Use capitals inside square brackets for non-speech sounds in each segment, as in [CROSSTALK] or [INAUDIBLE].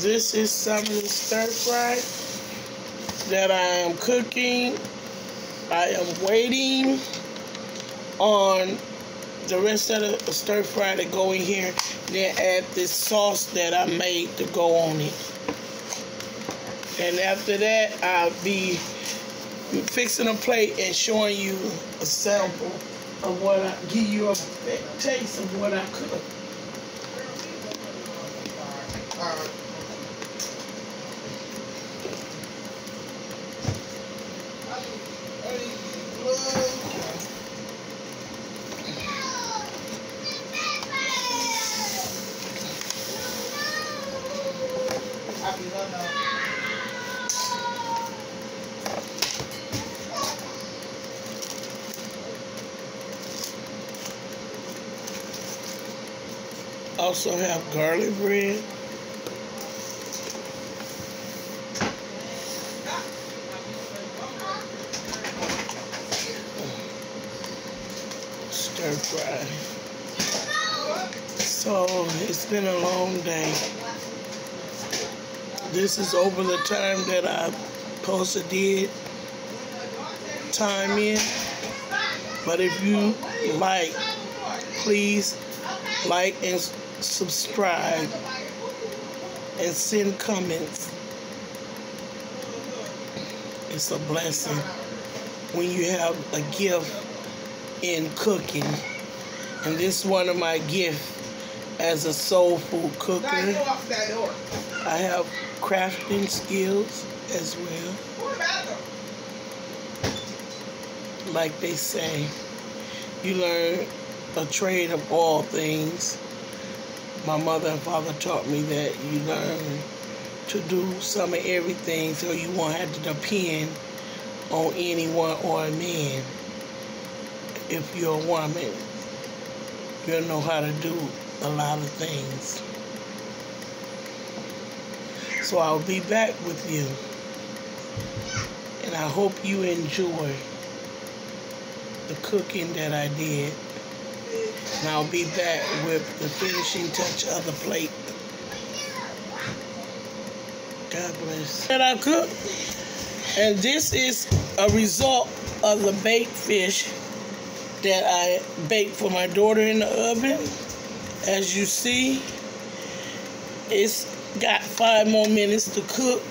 This is some of the stir fry that I am cooking. I am waiting on the rest of the stir fry to go in here. Then add this sauce that I made to go on it. And after that, I'll be fixing a plate and showing you a sample of what I give you a taste of what I cook. Also have garlic bread. Stir fry. So it's been a long day. This is over the time that I posted did time in. But if you like, please like and subscribe and send comments. It's a blessing when you have a gift in cooking. And this is one of my gifts as a soul food cooker. I have crafting skills as well. Like they say, you learn a trade of all things. My mother and father taught me that you learn to do some of everything so you won't have to depend on anyone or a man. If you're a woman, you'll know how to do a lot of things. So I'll be back with you. And I hope you enjoy the cooking that I did. And I'll be back with the finishing touch of the plate. God bless. That I cooked. And this is a result of the baked fish that I baked for my daughter in the oven. As you see, it's got five more minutes to cook.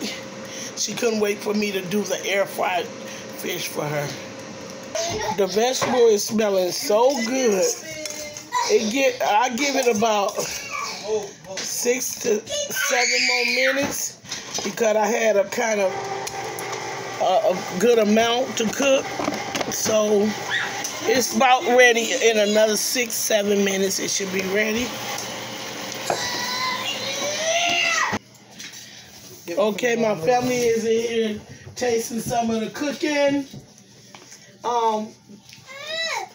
She couldn't wait for me to do the air fried fish for her. The vegetable is smelling so good. It get I give it about six to seven more minutes because I had a kind of a good amount to cook. So it's about ready in another six, seven minutes. It should be ready. Okay, my family is in here tasting some of the cooking. Um,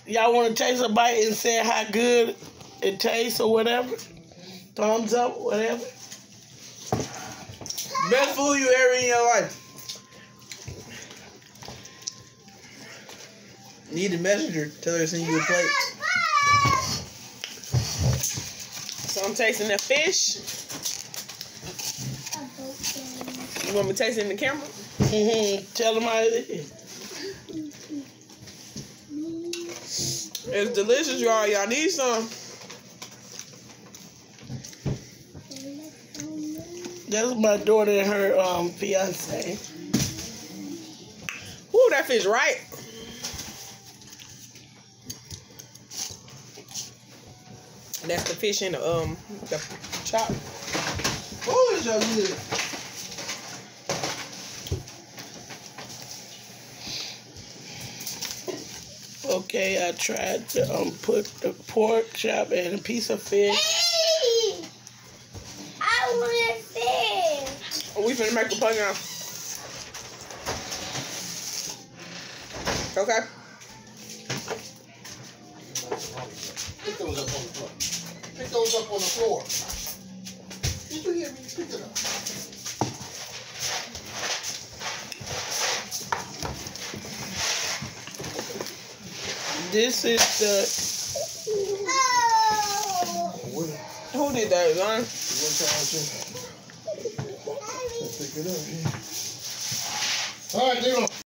y'all want to taste a bite and say how good it tastes or whatever? Thumbs up, whatever. Best food you ever in your life. Need a messenger. Tell her to send you a plate. So I'm tasting the fish. You want me in the camera? [LAUGHS] Tell them how it is. It's delicious, y'all. Y'all need some. That's my daughter and her um, fiance. Ooh, that fish right. That's the fish in the um the chop. Who is your good? Okay, I tried to um, put the pork chop and a piece of fish. Hey! I want to fish. Oh, we finna make the plug now. Okay. Pick those up on the floor. Pick those up on the floor. Did you hear me? Pick it up. This is the Oh! One, Who did that, John? one time, too. Pick it up, yeah. All right, Dino.